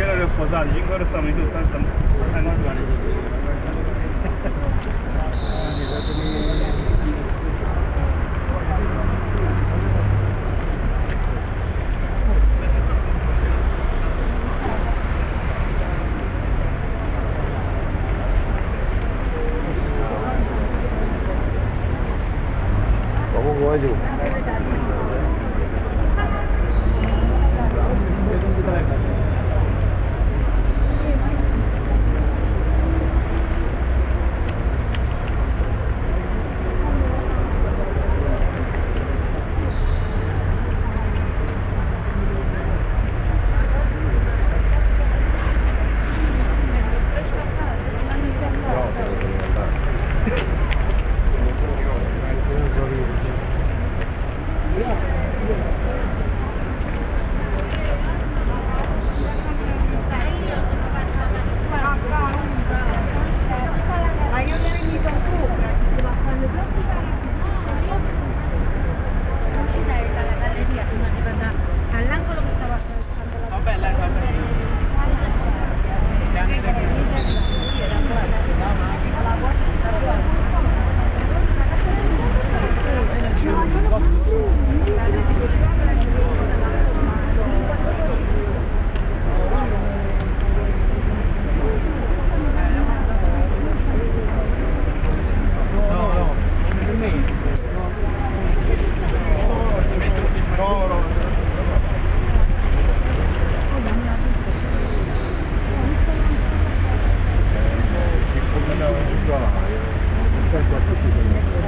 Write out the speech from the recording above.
General Posadnik Gorosław tu tam tam enormny. Vamos, Gódio. cuatro